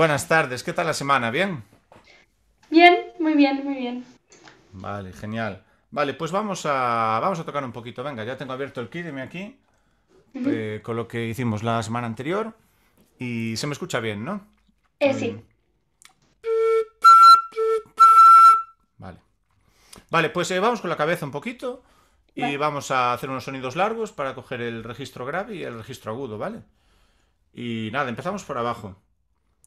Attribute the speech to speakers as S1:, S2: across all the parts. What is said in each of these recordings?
S1: Buenas tardes, ¿qué tal la semana? ¿Bien?
S2: Bien, muy bien, muy bien.
S1: Vale, genial. Vale, pues vamos a, vamos a tocar un poquito. Venga, ya tengo abierto el Kideme aquí, eh, con lo que hicimos la semana anterior. Y se me escucha bien, ¿no?
S2: Eh, sí.
S1: Vale. Vale, pues eh, vamos con la cabeza un poquito y
S2: Vale.
S1: vamos a hacer unos sonidos largos para coger el registro grave y el registro agudo, ¿vale? Y nada, empezamos por abajo.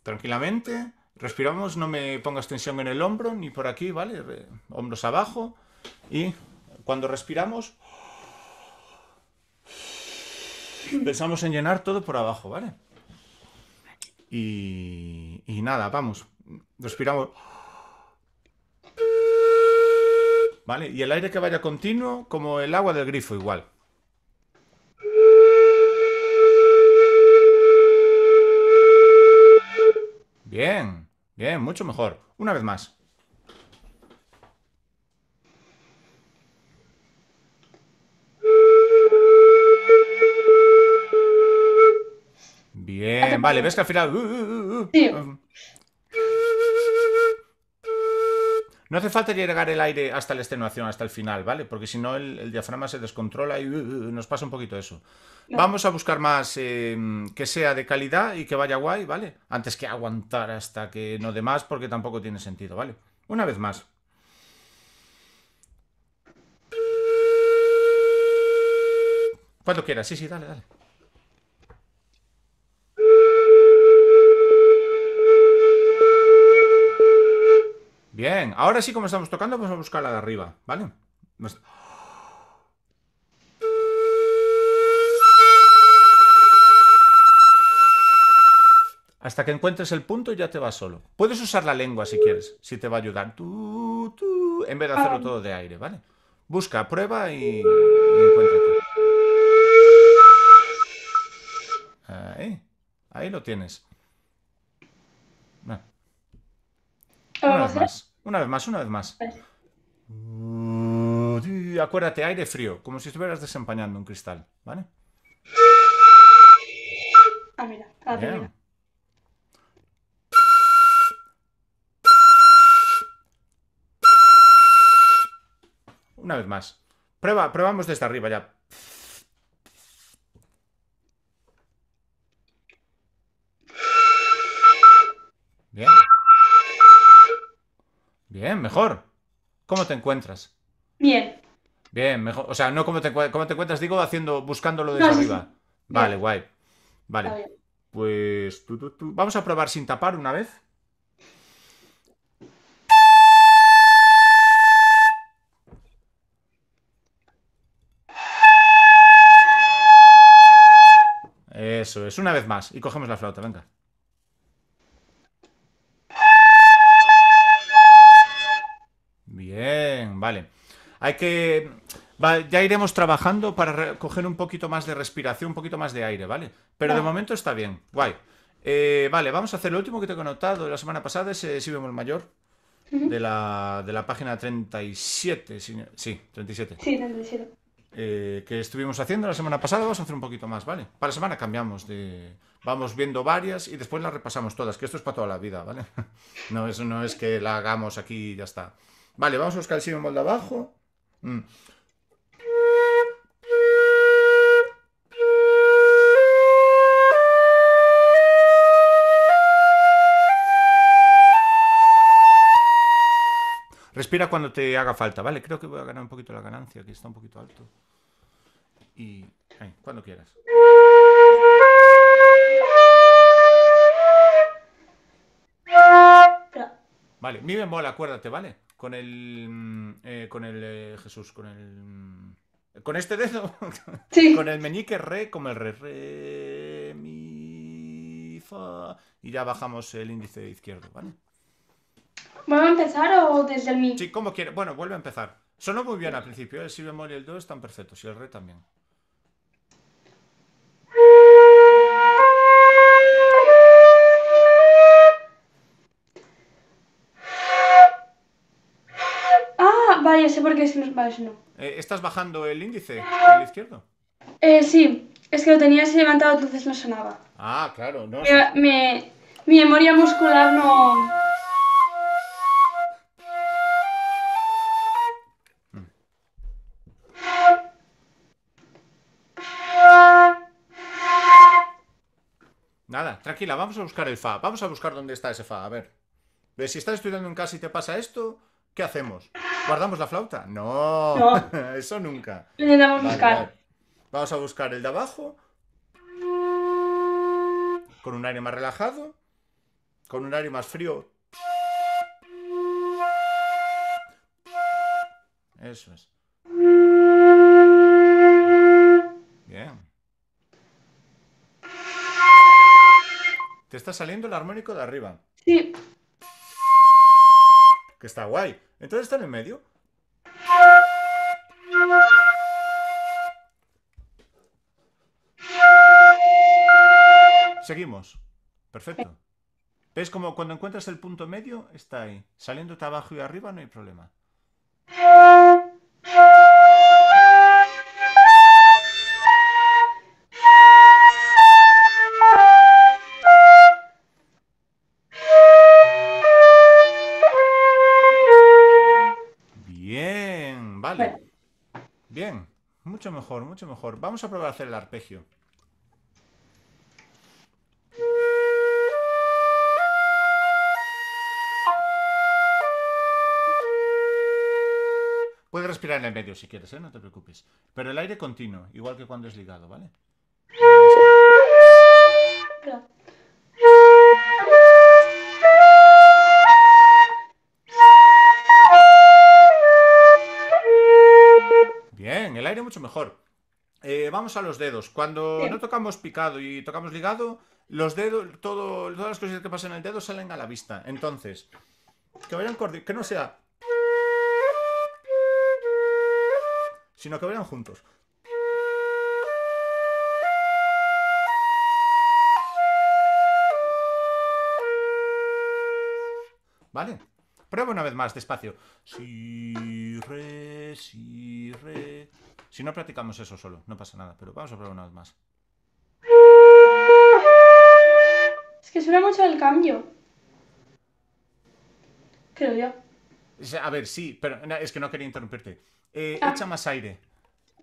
S1: Tranquilamente, respiramos, no me pongas tensión en el hombro ni por aquí, ¿vale? Hombros abajo. Y cuando respiramos, pensamos en llenar todo por abajo, ¿vale? Y, y nada, vamos. Respiramos. ¿Vale? Y el aire que vaya continuo, como el agua del grifo, igual. Bien, mucho mejor. Una vez más. Bien, vale, ves que al final... uh, uh, uh, uh,
S2: Sí.
S1: No hace falta llegar el aire hasta la extenuación, hasta el final, ¿vale? Porque si no el, el diafragma se descontrola y uh, uh, nos pasa un poquito eso.
S2: No.
S1: Vamos a buscar más eh, que sea de calidad y que vaya guay, ¿vale? Antes que aguantar hasta que no dé más, porque tampoco tiene sentido, ¿vale? Una vez más. Cuando quieras, sí, sí, dale, dale. Bien, ahora sí como estamos tocando, vamos a buscar la de arriba, ¿vale? Nos- Hasta que encuentres el punto ya te vas solo. Puedes usar la lengua si quieres, si te va a ayudar. Tú, tú, en vez de hacerlo
S2: Ah.
S1: todo de aire, ¿vale? Busca, prueba y, y encuéntrate. Ahí, ahí lo tienes. Bueno,
S2: ¿Lo
S1: una vez más, una vez más, una vez más. Uh, Acuérdate, aire frío, como si estuvieras desempañando un cristal, ¿vale?
S2: Ah, mira, a la
S1: Bien.
S2: primera.
S1: Una vez más. Prueba, probamos desde arriba ya. Bien, mejor. ¿Cómo te encuentras?
S2: Bien.
S1: Bien, mejor. O sea, no cómo te, cómo te encuentras, digo, haciendo, buscándolo desde
S2: No, sí, sí.
S1: arriba. Vale,
S2: Bien.
S1: guay. Vale. Pues tú, tú, tú. Vamos a probar sin tapar una vez. Eso es, una vez más. Y cogemos la flauta, venga. Bien, vale. Hay que... va- ya iremos trabajando para coger un poquito más de respiración, un poquito más de aire, ¿vale? Pero de momento está bien, guay. Eh, vale, vamos a hacer lo último que tengo anotado de la semana pasada, ese si bemol mayor, de la, de la página 37, si no- sí, 37,
S2: Sí, 37.
S1: eh, que estuvimos haciendo la semana pasada, vamos a hacer un poquito más, ¿vale? Para la semana cambiamos de... Vamos viendo varias y después las repasamos todas, que esto es para toda la vida, ¿vale? No, eso no es que la hagamos aquí y ya está. Vale, vamos a buscar el si bemol de abajo. Mm. Respira cuando te haga falta, ¿vale? Creo que voy a ganar un poquito la ganancia, que está un poquito alto. Y... cuando quieras. Vale, mi bemol, acuérdate, ¿vale? Con el... mm, eh, con el... eh, Jesús, con el... mm, Con este dedo.
S2: Sí.
S1: con el meñique re, como el re, re, mi, fa. Y ya bajamos el índice izquierdo, ¿vale?
S2: ¿Vamos a empezar o desde el mi?
S1: Sí, como quieras. Bueno, vuelve a empezar. Sonó muy bien al principio, ¿eh? el si bemol y el do están perfectos, y el re también.
S2: Ah, sé por qué. Vale, eso no.
S1: Eh, ¿Estás bajando el índice? ¿El izquierdo?
S2: Eh, sí, es que lo tenías levantado, entonces no sonaba.
S1: Ah, claro, no.
S2: Me- Mi memoria muscular no.
S1: Nada, tranquila, vamos a buscar el Fa. Vamos a buscar dónde está ese Fa. A ver. Si estás estudiando en casa y te pasa esto, ¿qué hacemos? ¿Guardamos la flauta? No,
S2: No.
S1: eso nunca. Vale,
S2: buscar.
S1: vale. Vamos a buscar el de abajo. Con un aire más relajado. Con un aire más frío. Eso es. Bien. Te está saliendo el armónico de arriba. Que está guay. Entonces está en el medio. Seguimos. Perfecto. ¿Ves como cuando encuentras el punto medio está ahí? Saliéndote abajo y arriba no hay problema. Mucho mejor, mucho mejor. Vamos a probar a hacer el arpegio. Puedes respirar en el medio si quieres, ¿eh? No te preocupes. Pero el aire continuo, igual que cuando es ligado, ¿vale? Mejor. Eh, vamos a los dedos. Cuando
S2: Bien.
S1: no tocamos picado y tocamos ligado, los dedos, todo, todas las cosas que pasan en el dedo salen a la vista. Entonces, que vayan que no sea. Sino que vayan juntos. ¿Vale? Prueba una vez más, despacio. Si, re, si, re. Si no practicamos eso solo, no pasa nada, pero vamos a probar una vez más.
S2: Es que suena mucho el cambio. Creo yo.
S1: A ver, sí, pero es que no quería interrumpirte. Eh,
S2: Ah.
S1: Echa más aire.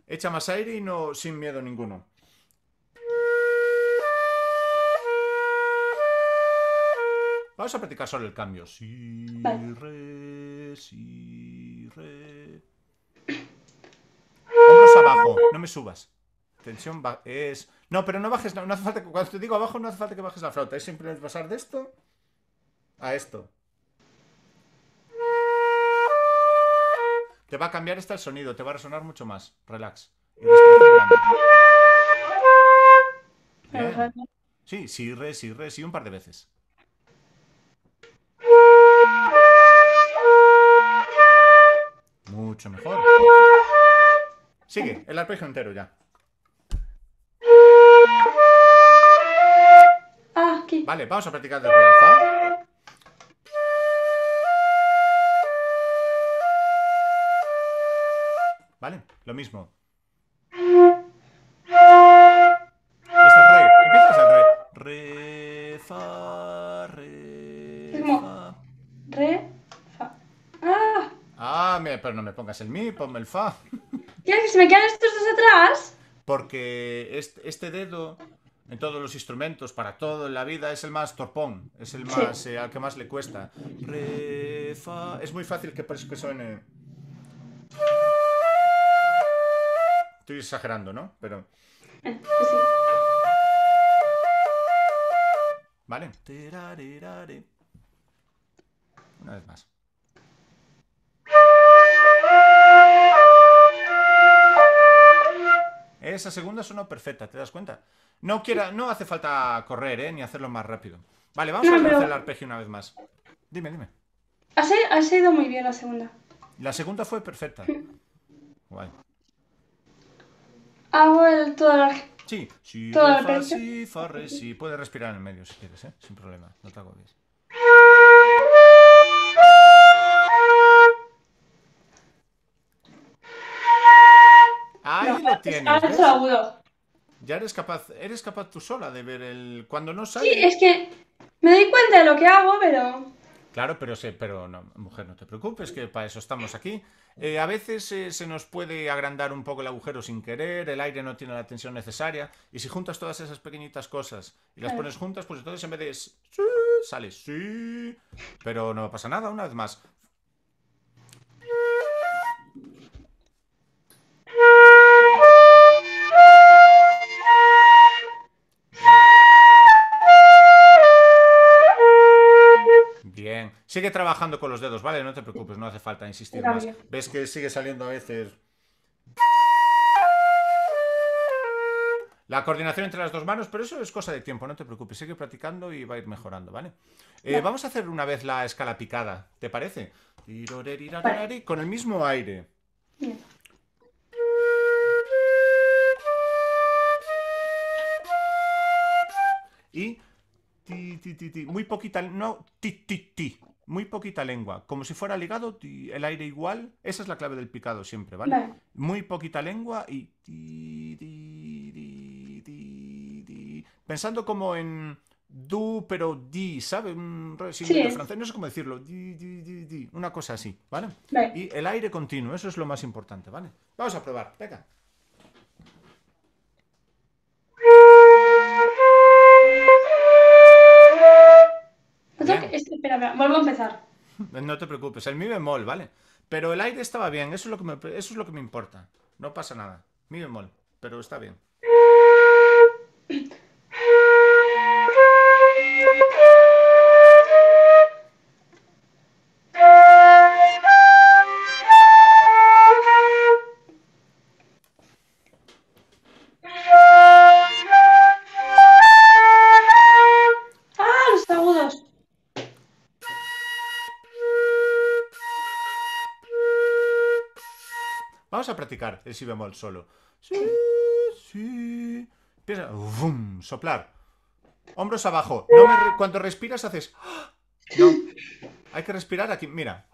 S1: Echa más aire y no sin miedo ninguno. Vamos a practicar solo el cambio. Si,
S2: Vale.
S1: re, si, re. Abajo, no me subas. Tensión es. No, pero no bajes, no, no hace falta que. Cuando te digo abajo, no hace falta que bajes la flauta. Es simplemente pasar de esto a esto. Te va a cambiar hasta el sonido, te va a resonar mucho más. Relax. Y Bien. Sí, sí, re, sí, re, sí, un par de veces. Mucho mejor. Sigue, el arpegio entero ya.
S2: Ah, aquí.
S1: Vale, vamos a practicar de re a fa. Vale, lo mismo. Este es el re. Empiezas el re. Re, fa, re,
S2: Es como-
S1: fa.
S2: Re, fa. Ah,
S1: Ah, pero no me pongas el mi, ponme el fa.
S2: Ya que se me quedan estos dos atrás.
S1: Porque este, este dedo en todos los instrumentos, para todo en la vida, es el más torpón. Es el
S2: Sí.
S1: más, eh, al que más le cuesta. Re, fa. Es muy fácil que, que suene. Estoy exagerando, ¿no? Pero.
S2: Eh, pues sí.
S1: Vale. Una vez más. Esa segunda sonó perfecta, ¿te das cuenta? No, quiera, no hace falta correr, ¿eh? Ni hacerlo más rápido. Vale, vamos
S2: No,
S1: a hacer
S2: pero-
S1: el arpegio una vez más. Dime, dime.
S2: Has, has ido muy bien la segunda.
S1: La segunda fue perfecta. Guay.
S2: Hago el todo el
S1: Sí, si,
S2: Todo el
S1: fa, si, fa, re, si. Puedes respirar en el medio si quieres, ¿eh? Sin problema, no te agobies. Ahí
S2: No,
S1: lo tienes. Ya eres capaz, eres capaz tú sola de ver el... Cuando no
S2: Sí,
S1: sale...
S2: es que Me doy cuenta de lo que hago, pero...
S1: Claro, pero, se, pero no, mujer, no te preocupes, que para eso estamos aquí. Eh, a veces eh, se nos puede agrandar un poco el agujero sin querer, el aire no tiene la tensión necesaria, y si juntas todas esas pequeñitas cosas y las pones juntas, pues entonces en vez de sí, sale sí, pero no pasa nada, una vez más. Sigue trabajando con los dedos, ¿vale? No te preocupes, no hace falta insistir más. Ves que sigue saliendo a veces La coordinación entre las dos manos, pero eso es cosa de tiempo, no te preocupes, sigue practicando y va a ir mejorando, ¿vale? Eh,
S2: Vale.
S1: Vamos a hacer una vez la escala picada, ¿te parece? Con el mismo aire. Y muy poquita, no, ti, ti, ti, muy poquita lengua, como si fuera ligado, el aire igual, esa es la clave del picado siempre, ¿vale?
S2: Vale.
S1: Muy poquita lengua y pensando como en du, pero di, ¿sabes? Un
S2: Sí.
S1: francés, no sé cómo decirlo, di, di, di, di, una cosa así, ¿vale?
S2: Vale.
S1: Y el aire continuo, eso es lo más importante, ¿vale? Vamos a probar, venga.
S2: Vuelvo a empezar.
S1: No te preocupes, el mi bemol, ¿vale? Pero el aire estaba bien, eso es lo que me, eso es lo que me importa. No pasa nada. Mi bemol, pero está bien. A practicar el si bemol solo. Sí, sí. Empieza. Vum, soplar. Hombros abajo. No me re- cuando respiras haces. No. Hay que respirar aquí. Mira.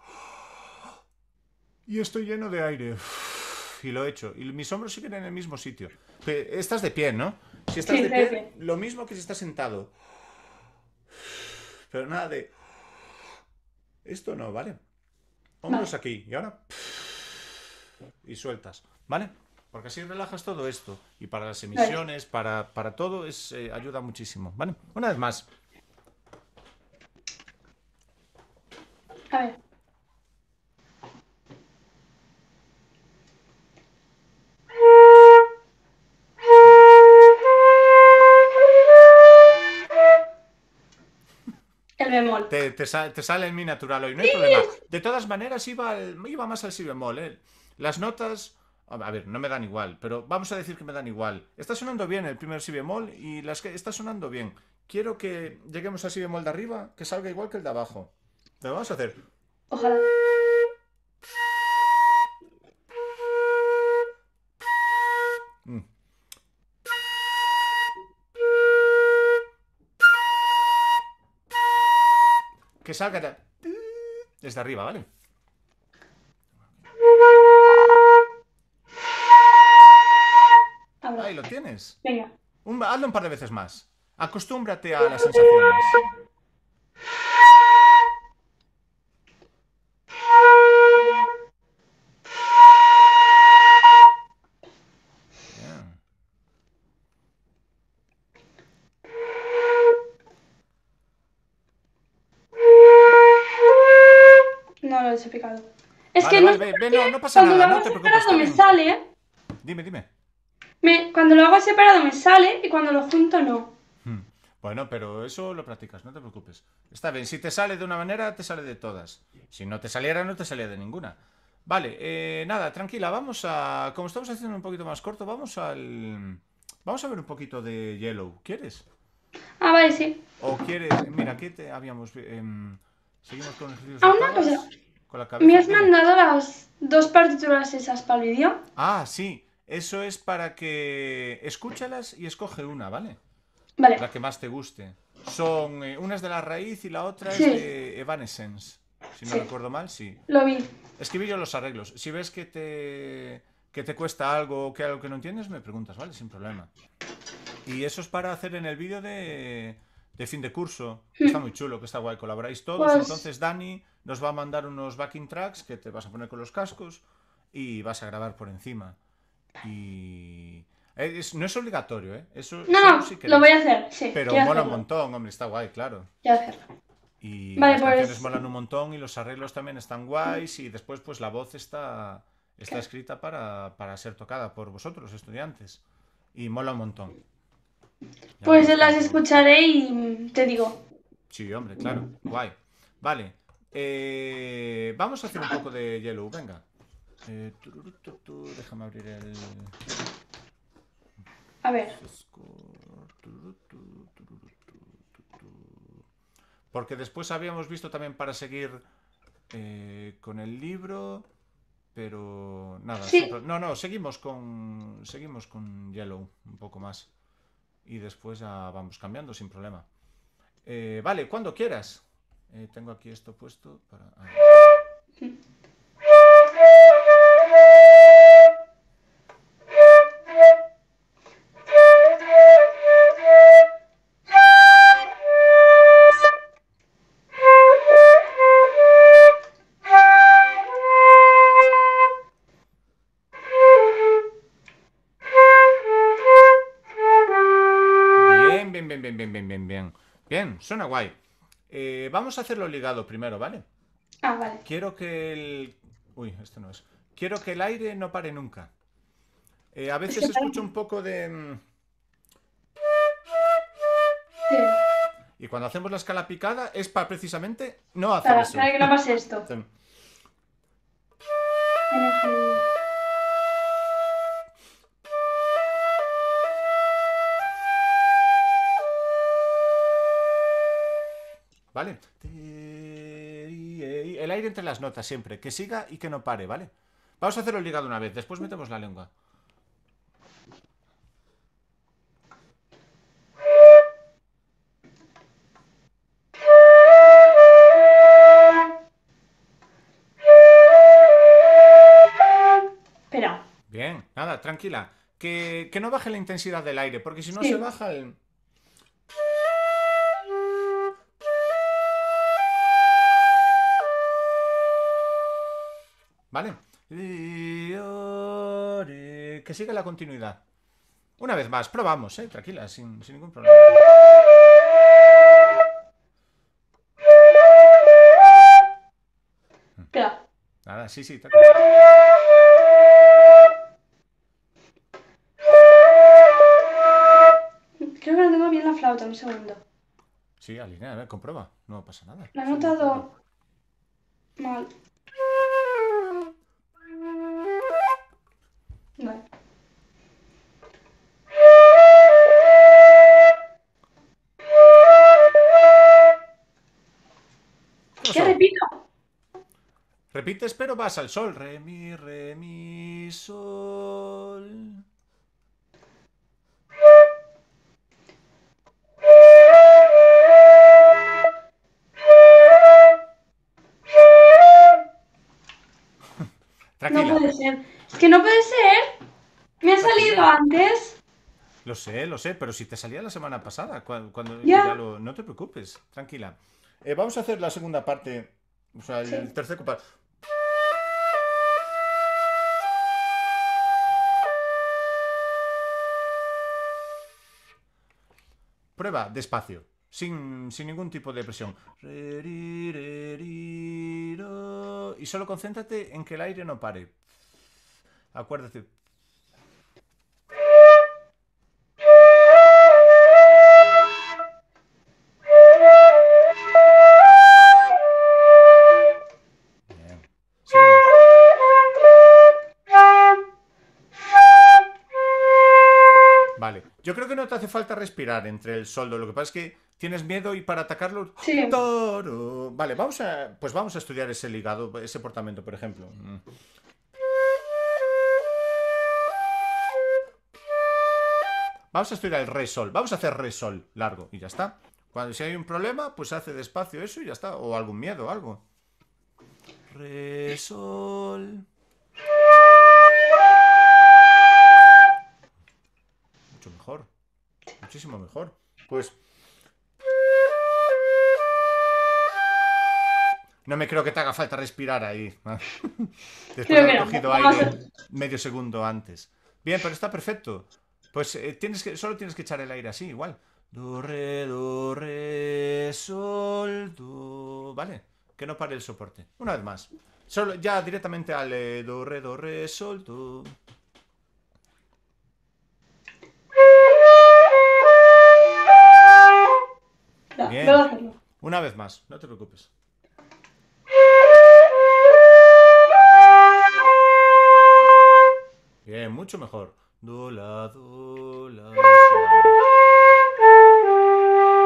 S1: Y estoy lleno de aire. Y lo he hecho. Y mis hombros siguen en el mismo sitio. Estás de pie, ¿no? Si estás de pie, lo mismo que si estás sentado. Pero nada de. Esto no, ¿vale? Hombros aquí. Y ahora. Y sueltas, ¿vale? Porque así relajas todo esto. Y para las emisiones, para, para todo, es, eh, ayuda muchísimo, ¿vale? Una vez más.
S2: A ver. El bemol.
S1: Te, te te sale el mi natural hoy, no hay problema. De todas maneras, iba, al- iba más al si bemol, ¿eh? Las notas. A ver, no me dan igual, pero vamos a decir que me dan igual. Está sonando bien el primer si bemol y las que está sonando bien. Quiero que lleguemos al si bemol de arriba, que salga igual que el de abajo. Lo vamos a hacer.
S2: Ojalá.
S1: Mm. Que salga de- desde arriba, ¿vale? Ahí lo tienes.
S2: Venga.
S1: Un- hazlo un par de veces más. Acostúmbrate a las sensaciones. Bien.
S2: No lo he picado. Es
S1: Vale,
S2: que no,
S1: vale, ve- ve, no, no pasa
S2: cuando
S1: nada,
S2: lo
S1: no te preocupes.
S2: me
S1: bien.
S2: sale.
S1: Dime, dime.
S2: Me, cuando lo hago separado me sale y cuando lo junto no.
S1: Hmm. Bueno, pero eso lo practicas, no te preocupes. Está bien, si te sale de una manera, te sale de todas. Si no te saliera, no te salía de ninguna. Vale, eh, nada, tranquila, vamos a... Como estamos haciendo un poquito más corto, vamos al... Vamos a ver un poquito de Yellow. ¿Quieres?
S2: Ah, vale, sí.
S1: ¿O quieres...? Mira, ¿qué te habíamos... em, seguimos con ejercicios
S2: Ah, una cosa.
S1: Con la cabeza.
S2: ¿Me has mandado las dos partituras esas para el vídeo?
S1: Ah, sí. Eso es para que... Escúchalas y escoge una, ¿vale?
S2: Vale.
S1: La que más te guste. Son... eh, una es de la raíz y la otra
S2: Sí.
S1: es de Evanescence. Si no
S2: Sí.
S1: recuerdo mal, sí.
S2: Lo vi.
S1: Escribí yo los arreglos. Si ves que te, que te cuesta algo o que algo que no entiendes, me preguntas, ¿vale? Sin problema. Y eso es para hacer en el vídeo de, de fin de curso, que está muy chulo, que está guay, colaboráis todos.
S2: Pues-
S1: Entonces Dani nos va a mandar unos backing tracks que te vas a poner con los cascos y vas a grabar por encima. Y... eh, es- no es obligatorio, ¿eh? Eso
S2: No, lo voy a hacer, sí.
S1: Pero mola un montón, hombre, está guay, claro.
S2: quiero hacerlo.
S1: Y
S2: Vale,
S1: las
S2: pues-
S1: canciones molan un montón y los arreglos también están guays y después pues la voz está, está escrita para, para ser tocada por vosotros, estudiantes. Y mola un montón. Ya
S2: Pues las escucharé y te digo.
S1: Sí, hombre, claro. Guay. Vale. eh, vamos a hacer un poco de Yellow, venga. Eh, déjame abrir el...
S2: A ver.
S1: Porque después habíamos visto también para seguir eh, con el libro, pero nada.
S2: Sí.
S1: No, no, seguimos con seguimos con Yellow un poco más y después ya vamos cambiando sin problema. Eh, vale, cuando quieras. Eh, tengo aquí esto puesto para. ah, suena guay. Eh, vamos a hacerlo ligado primero, ¿vale?
S2: Ah, vale.
S1: Quiero que el. Uy, este no es. Quiero que el aire no pare nunca. Eh, a veces
S2: que
S1: escucho un poco de. mm,
S2: Sí.
S1: Y cuando hacemos la escala picada es para precisamente no hacer
S2: Para,
S1: eso.
S2: para que no pase esto.
S1: Sí. ¿Vale? El aire entre las notas siempre. Que siga y que no pare, ¿vale? Vamos a hacerlo ligado una vez. Después metemos la lengua.
S2: Espera.
S1: Bien, nada, tranquila. Que, que no baje la intensidad del aire, porque si no
S2: Sí.
S1: se baja el... ¿Vale? Que siga la continuidad. Una vez más, probamos, ¿eh? Tranquila, sin, sin ningún problema.
S2: Espera.
S1: Nada, sí, sí, tranquila.
S2: Creo que no tengo bien la flauta, un segundo.
S1: Sí, alinea, a ver, comprueba. No pasa nada.
S2: La he notado mal.
S1: Repites, pero vas al sol. Re, mi, re, mi, sol.
S2: No
S1: Tranquila.
S2: puede ser. Es que no puede ser. Me ha salido antes.
S1: Lo sé, lo sé, pero si te salía la semana pasada, cua- cuando,
S2: Ya.
S1: ya lo- no te preocupes, tranquila. Eh, vamos a hacer la segunda parte, o sea, el tercer Prueba despacio, sin, sin ningún tipo de presión. Y solo concéntrate en que el aire no pare. Acuérdate. No te hace falta respirar entre el soldo. Lo que pasa es que tienes miedo y para atacarlo.
S2: Sí.
S1: Toro. Vale, vamos a. Pues vamos a estudiar ese ligado, ese portamento, por ejemplo. Mm. Vamos a estudiar el re sol. Vamos a hacer re sol largo y ya está. Cuando si hay un problema, pues hace despacio eso y ya está. O algún miedo, algo. Re sol. Mucho mejor. Muchísimo mejor. Pues... No me creo que te haga falta respirar ahí. ¿eh?
S2: Después
S1: de haber cogido aire medio segundo antes. Bien, pero está perfecto. Pues eh, tienes que, solo tienes que echar el aire así, igual. Do, re, do, re, sol, do. Vale, que no pare el soporte. Una vez más. Solo, ya directamente al eh, do, re, do, re, sol, do. Bien.
S2: hacerlo.
S1: Una vez más, no te preocupes. Bien, mucho mejor. Do, la, do, la, sol.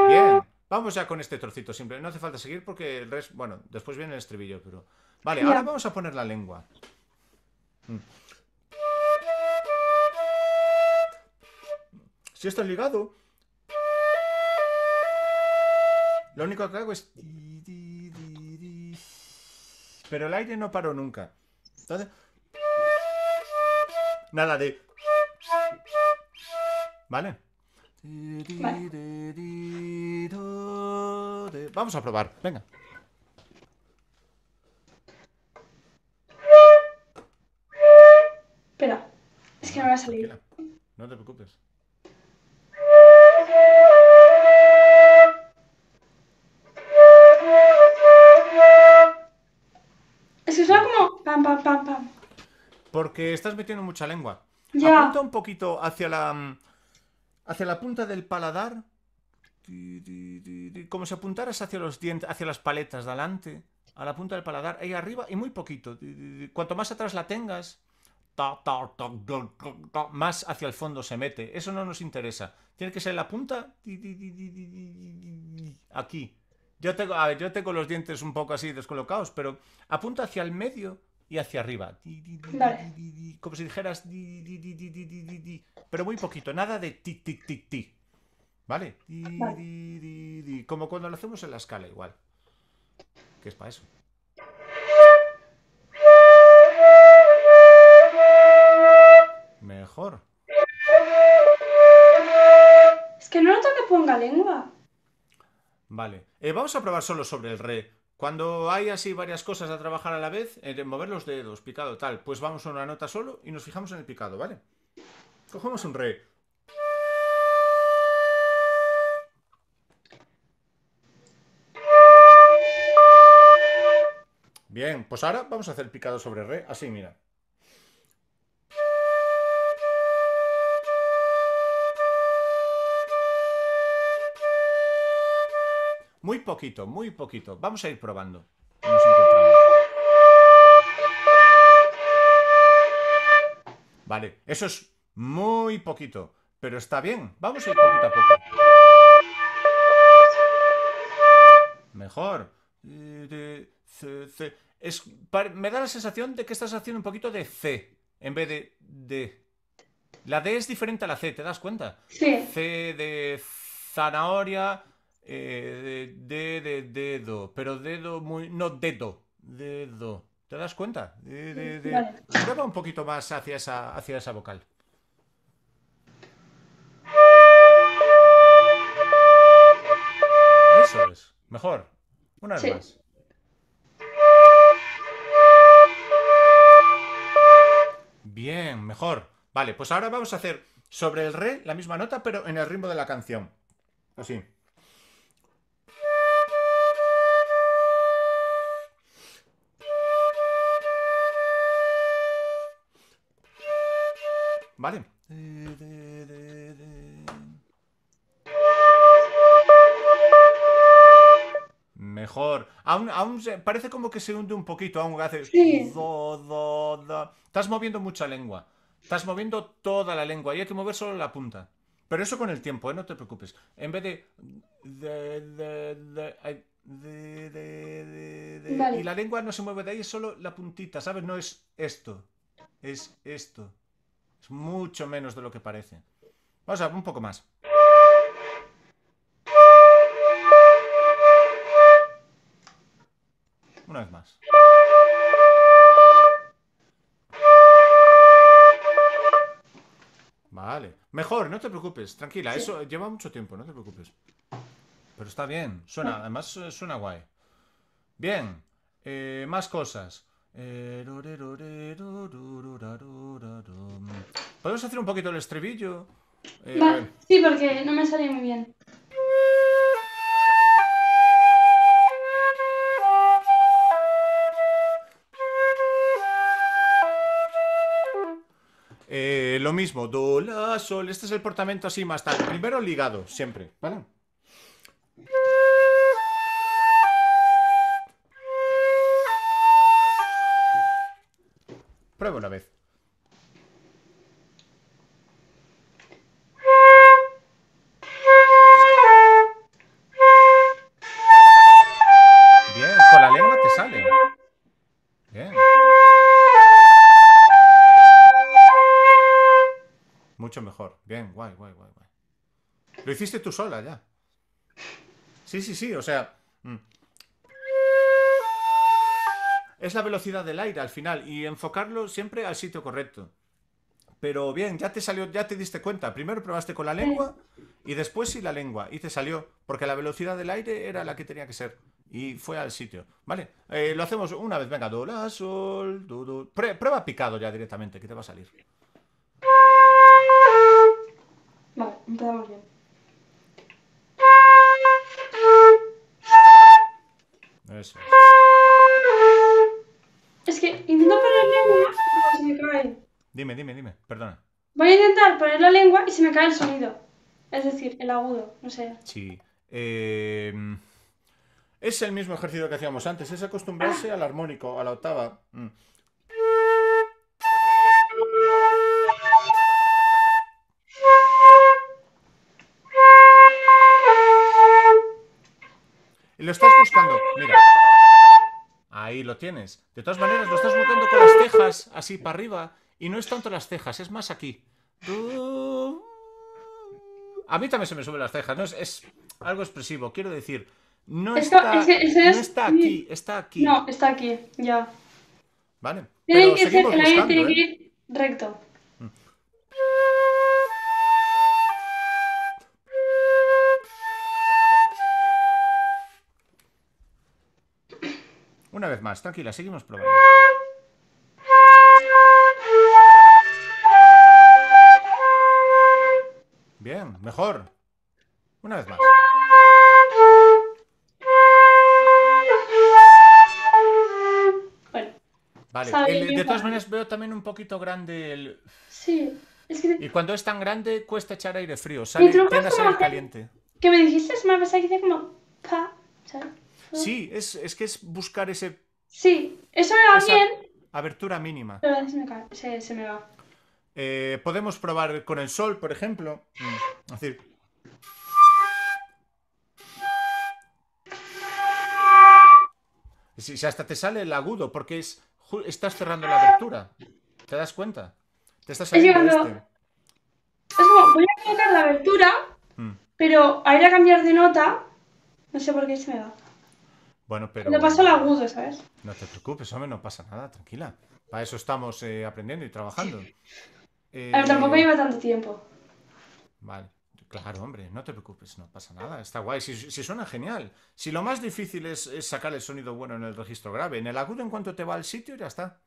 S1: Bien, vamos ya con este trocito simple. No hace falta seguir porque el resto, bueno, después viene el estribillo, pero... Vale,
S2: Ya.
S1: ahora vamos a poner la lengua. Mm. Si está ligado, lo único que hago es... Pero el aire no paró nunca. Entonces... Nada de... ¿Vale? Vamos a probar, venga.
S2: Espera, es que no va a salir.
S1: No te preocupes. Porque estás metiendo mucha lengua.
S2: Ya.
S1: Apunta un poquito hacia la. Mm, hacia la punta del paladar. Como si apuntaras hacia los dientes, hacia las paletas de adelante, a la punta del paladar, ahí arriba y muy poquito. Cuanto más atrás la tengas, más hacia el fondo se mete. Eso no nos interesa. Tiene que ser la punta. Aquí. Yo tengo, a ver, yo tengo los dientes un poco así descolocados, pero apunta hacia el medio y hacia arriba. Di, di, di, como si dijeras di, di, di, di, di, di, di, di. Pero muy poquito, nada de ti, ti, ti, ti. ¿Vale? Como cuando lo hacemos en la escala, igual. Que es para eso. Mejor.
S2: Es que no noto que ponga lengua.
S1: Vale. Eh, vamos a probar solo sobre el re. Cuando hay así varias cosas a trabajar a la vez, eh, mover los dedos, picado, tal, pues vamos a una nota solo y nos fijamos en el picado, ¿vale? Cogemos un re. Bien, pues ahora vamos a hacer picado sobre re. Así, mira. Muy poquito, muy poquito. Vamos a ir probando. Nos encontramos. Vale, eso es muy poquito, pero está bien. Vamos a ir poquito a poco. Mejor. Eh. Es, me da la sensación de que estás haciendo un poquito de C en vez de D. La D es diferente a la C, ¿te das cuenta?
S2: Sí.
S1: C de zanahoria, eh, de, de, de dedo, pero dedo muy... No, dedo, dedo. ¿Te das cuenta? De, de, de-
S2: Vale.
S1: Prueba un poquito más hacia esa, hacia esa vocal. Eso es. Mejor. Una vez
S2: Sí.
S1: más. Bien, mejor. Vale, pues ahora vamos a hacer sobre el re la misma nota, pero en el ritmo de la canción. Así. Vale. De, de, de, de. Mejor. Aún, aún se- parece como que se hunde un poquito, aún hace.
S2: Sí.
S1: do, do, do. Estás moviendo mucha lengua. Estás moviendo toda la lengua y hay que mover solo la punta. Pero eso con el tiempo, ¿eh? No te preocupes. En vez de. de, de, de, ay, de, de, de, de-
S2: Vale.
S1: Y la lengua no se mueve de ahí, es solo la puntita, ¿sabes? No es esto. Es esto. Es mucho menos de lo que parece. Vamos a un poco más. Una vez más. Vale. Mejor, no te preocupes. Tranquila,
S2: Sí.
S1: eso lleva mucho tiempo, no te preocupes. Pero está bien. Suena, además eh, suena guay. Bien. Eh, más cosas. ¿Podemos hacer un poquito el estribillo? Eh,
S2: Vale, sí, porque no me sale muy bien.
S1: Eh, lo mismo, do, la, sol. Este es el portamento así más tal. Primero ligado, siempre, ¿vale? Prueba una vez. Bien, con la lengua te sale. Bien. Mucho mejor. Bien, guay, guay, guay, guay. Lo hiciste tú sola ya. Sí, sí, sí, o sea. mm. Es la velocidad del aire al final y enfocarlo siempre al sitio correcto. Pero bien, ya te salió, ya te diste cuenta. Primero probaste con la lengua y después sí la lengua. Y te salió, porque la velocidad del aire era la que tenía que ser. Y fue al sitio. ¿Vale? Eh, lo hacemos una vez. Venga, do, la, sol, do, do. Prue- prueba picado ya directamente, que te va a salir.
S2: Vale, empezamos bien.
S1: Eso es.
S2: Que intento poner lengua y se me cae.
S1: Dime, dime, dime. Perdona.
S2: Voy a intentar poner la lengua y se me cae el sonido. Es decir, el agudo, no sé.
S1: Sí. Eh, es el mismo ejercicio que hacíamos antes. Es acostumbrarse al armónico, a la octava. Mm. Y lo estás buscando. Mira. Ahí lo tienes. De todas maneras, lo estás buscando con las cejas así para arriba. Y no es tanto las cejas, es más aquí. A mí también se me suben las cejas, ¿no? Es, es algo expresivo. Quiero decir, no
S2: Esto-
S1: está,
S2: ese- ese
S1: no
S2: es-
S1: está aquí, está aquí.
S2: No, está aquí, ya.
S1: ¿Vale?
S2: Tiene que ser, el aire
S1: buscando,
S2: tiene que
S1: ¿eh?
S2: ir recto.
S1: Una vez más, tranquila, seguimos probando. Bien, mejor. Una vez más.
S2: Bueno,
S1: Vale, el- de todas maneras veo también un poquito grande el...
S2: sí. Es que,
S1: Y cuando es tan grande cuesta echar aire frío, sale, tiende a salir caliente.
S2: que me dijiste es una cosa que dice como pa, ¿sabes?
S1: Sí, es, es que es buscar ese
S2: Sí, eso me va
S1: Esa-
S2: bien,
S1: abertura mínima.
S2: pero veces me se, se me va.
S1: Eh, podemos probar con el sol, por ejemplo. Mm, Es decir, si, si hasta te sale el agudo, porque es estás cerrando la abertura. ¿Te das cuenta? Te está saliendo
S2: cuando-
S1: este.
S2: Es como, voy a colocar la abertura,
S1: Mm,
S2: pero a ir a cambiar de nota, no sé por qué se me va.
S1: Bueno, pero.
S2: Le paso el agudo, ¿sabes?
S1: No te preocupes, hombre, no pasa nada, tranquila. Para eso estamos eh, aprendiendo y trabajando. Eh,
S2: A ver, tampoco lleva tanto tiempo.
S1: Vale, claro, hombre, no te preocupes, no pasa nada, está guay. Si, si suena genial. Si lo más difícil es, es sacar el sonido bueno en el registro grave, en el agudo, en cuanto te va al sitio, ya está.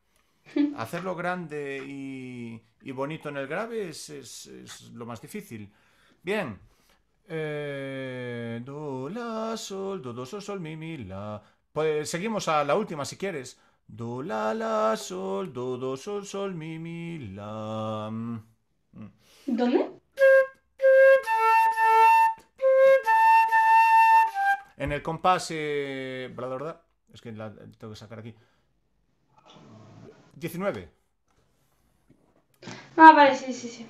S1: Hacerlo grande y, y bonito en el grave es, es- es lo más difícil. Bien. Eh, do, la, sol, do, do, sol, sol, mi, mi, la. Pues seguimos a la última si quieres. Do, la, la, sol, do, do, sol, sol, mi, mi, la. Mm.
S2: ¿Dónde?
S1: En el compás, eh, bla, es que la tengo que sacar aquí. 19.
S2: Ah, vale, sí, sí, sí.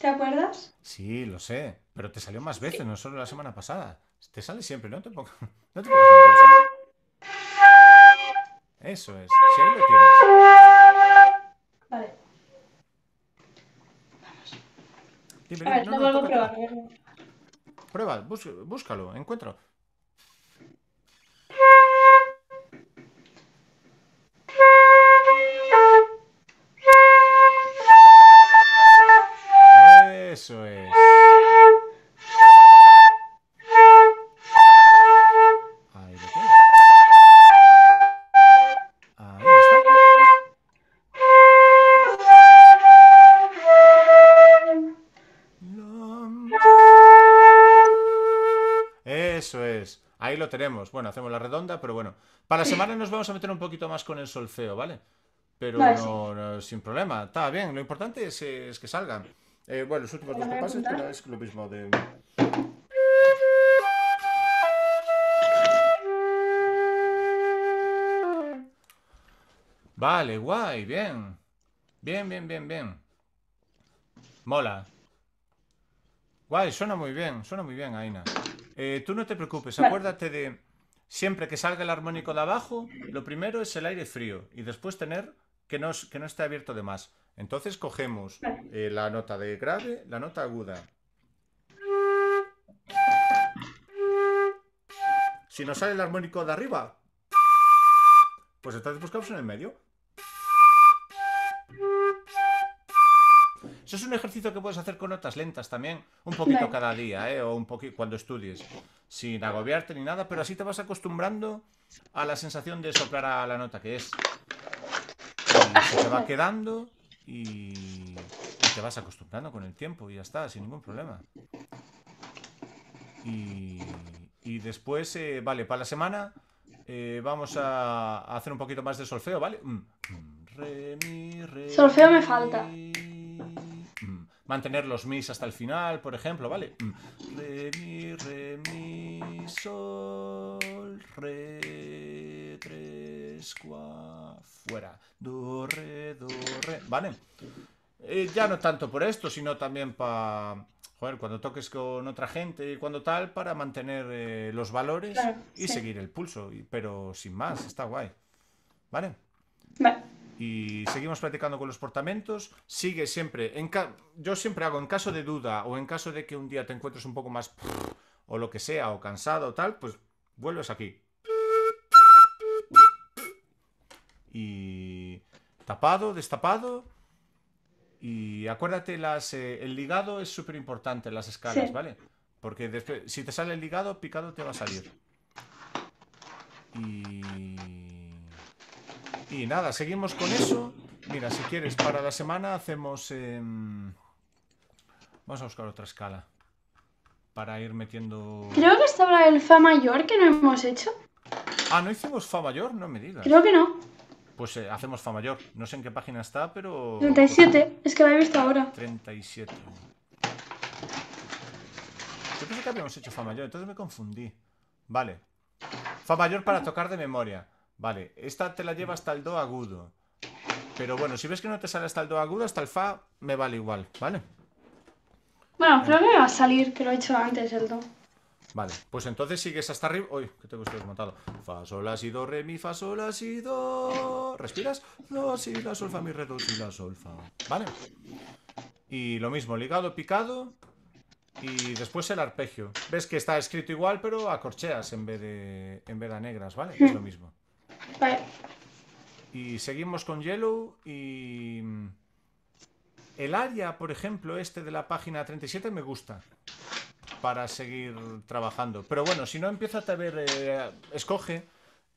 S2: ¿Te acuerdas?
S1: Sí, lo sé. Pero te salió más veces, no solo la semana pasada. Te sale siempre, no te pongas. No te pongas Eso es. Si ahí lo tienes.
S2: Vale.
S1: Vamos.
S2: A ver, no.
S1: Prueba, búscalo, encuentro. Bueno, hacemos la redonda, pero bueno. Para la semana nos vamos a meter un poquito más con el solfeo, ¿vale? Pero
S2: Vale,
S1: no, no, sin problema. Está bien. Lo importante es, es que salgan. Eh, bueno, los últimos dos compases es lo mismo de... Vale, guay, bien. Bien, bien, bien, bien. Mola. Guay, suena muy bien, suena muy bien, Aina. Eh, tú no te preocupes, acuérdate de siempre que salga el armónico de abajo, lo primero es el aire frío y después tener que no, que no esté abierto de más. Entonces cogemos eh, la nota de grave, la nota aguda. Si nos sale el armónico de arriba, pues entonces buscamos en el medio. Eso es un ejercicio que puedes hacer con notas lentas también, un poquito
S2: Vale.
S1: cada día, ¿eh? o un poquito cuando estudies, sin agobiarte ni nada, pero así te vas acostumbrando a la sensación de soplar a la nota que es. Y se te va quedando y, y te vas acostumbrando con el tiempo y ya está, sin ningún problema. Y, y después, eh, vale, para la semana eh, vamos a, a hacer un poquito más de solfeo, ¿vale? Mm, mm, re, mi, re,
S2: Solfeo me falta.
S1: Mantener los mis hasta el final, por ejemplo, ¿vale? Mm, Re, mi, re, mi, sol, re, tres, cua, fuera. Do, re, do, re. ¿Vale? Eh, ya no tanto por esto, sino también para... Joder, cuando toques con otra gente y cuando tal, para mantener eh, los valores
S2: Claro,
S1: y
S2: sí.
S1: seguir el pulso. pero sin más, está guay. ¿Vale?
S2: Vale.
S1: Y seguimos practicando con los portamentos. Sigue siempre. En ca- Yo siempre hago en caso de duda o en caso de que un día te encuentres un poco más o lo que sea, o cansado o tal, pues vuelves aquí. Y tapado, destapado. Y acuérdate, las, eh, el ligado es súper importante en las escalas,
S2: Sí.
S1: ¿vale? Porque después, si te sale el ligado, picado te va a salir. Y... Y nada, seguimos con eso. Mira, si quieres, para la semana hacemos... em, Vamos a buscar otra escala. Para ir metiendo...
S2: Creo que estaba el Fa mayor que no hemos hecho.
S1: Ah, ¿no hicimos Fa mayor? No me digas.
S2: Creo que no.
S1: Pues eh, hacemos Fa mayor. No sé en qué página está, pero...
S2: 37. Es que la he visto ahora.
S1: 37. Yo pensé que habíamos hecho Fa mayor, entonces me confundí. Vale. Fa mayor para tocar de memoria. Vale, esta te la lleva hasta el Do agudo. Pero bueno, si ves que no te sale hasta el Do agudo, hasta el Fa me vale igual, ¿vale?
S2: Bueno, creo que me va a salir, que lo he hecho antes el do.
S1: Vale, pues entonces sigues hasta arriba. Uy, que tengo esto desmontado. Fa, sol, la, si, do, re, mi, fa, sol, la, si, do. ¿Respiras? Do, si, la, sol, fa, mi, re, do, si, la, sol, fa. Vale. Y lo mismo, ligado, picado. Y después el arpegio. Ves que está escrito igual, pero a corcheas en vez de, en vez de a negras, ¿vale? Es lo mismo. Y seguimos con Yellow y... El área, por ejemplo, este de la página 37 me gusta para seguir trabajando. Pero bueno, si no, empieza a ver, eh, escoge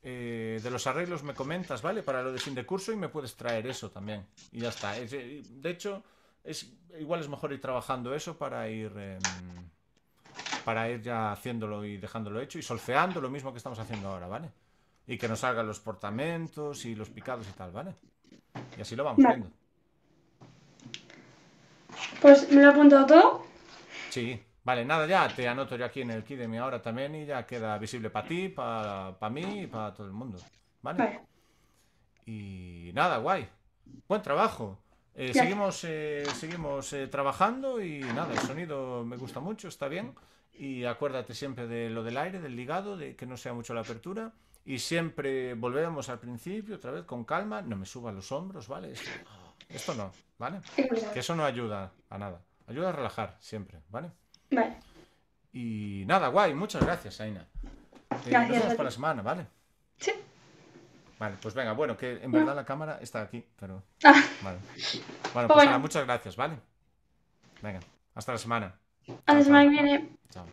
S1: eh, de los arreglos, me comentas, ¿vale? Para lo de fin de curso y me puedes traer eso también. Y ya está. Es, eh, de hecho, es, igual es mejor ir trabajando eso para ir... em, para ir ya haciéndolo y dejándolo hecho y solfeando lo mismo que estamos haciendo ahora, ¿vale? Y que nos salgan los portamentos y los picados y tal, ¿vale? Y así lo vamos
S2: Vale.
S1: viendo.
S2: Pues me lo he apuntado todo.
S1: Sí, vale, nada, ya te anoto yo aquí en el Kidemi ahora también y ya queda visible para ti, para mí y para todo el mundo. ¿Vale?
S2: Vale.
S1: Y nada, guay. Buen trabajo. Eh, seguimos eh, seguimos eh, trabajando y nada, el sonido me gusta mucho, está bien. Y acuérdate siempre de lo del aire, del ligado, de que no sea mucho la apertura. Y siempre volvemos al principio, otra vez con calma. No me suba los hombros, ¿vale? Esto, esto no, ¿vale? Que eso no ayuda a nada. Ayuda a relajar siempre, ¿vale?
S2: Vale.
S1: Y nada, guay, muchas gracias, Aina. Eh,
S2: Gracias
S1: nos vemos para la semana, ¿vale?
S2: Sí.
S1: Vale, pues venga, bueno, que en verdad la cámara está aquí, pero.
S2: Ah,
S1: Vale. Bueno, pues
S2: Bueno.
S1: nada, muchas gracias, ¿vale? Venga, hasta la semana.
S2: a la semana que viene.
S1: Chao.